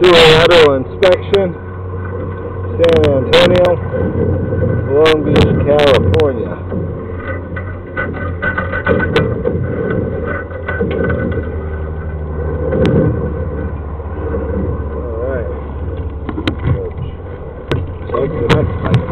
Silverado inspection, San Antonio, Long Beach, California. Alright. Take the next item.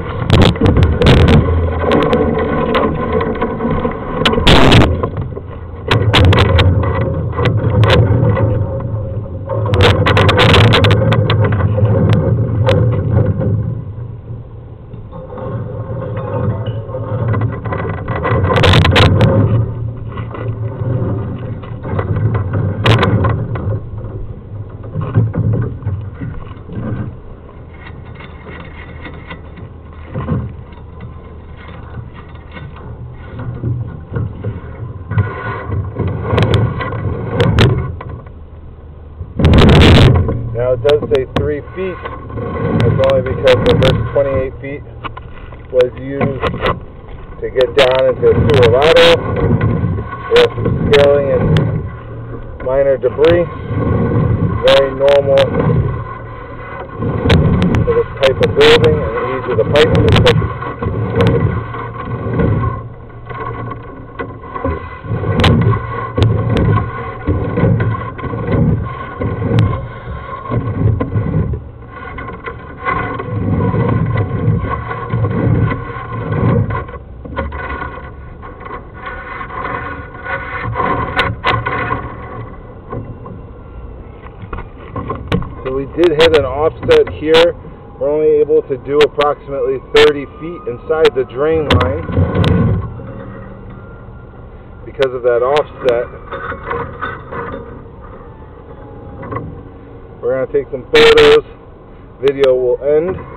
Now it does say three feet. That's only because the first 28 feet was used to get down into Silverado. There's some scaling and minor debris. Very normal for this type of building and the age of the pipe So we did hit an offset here. We're only able to do approximately 30 feet inside the drain line because of that offset. We're going to take some photos. Video will end.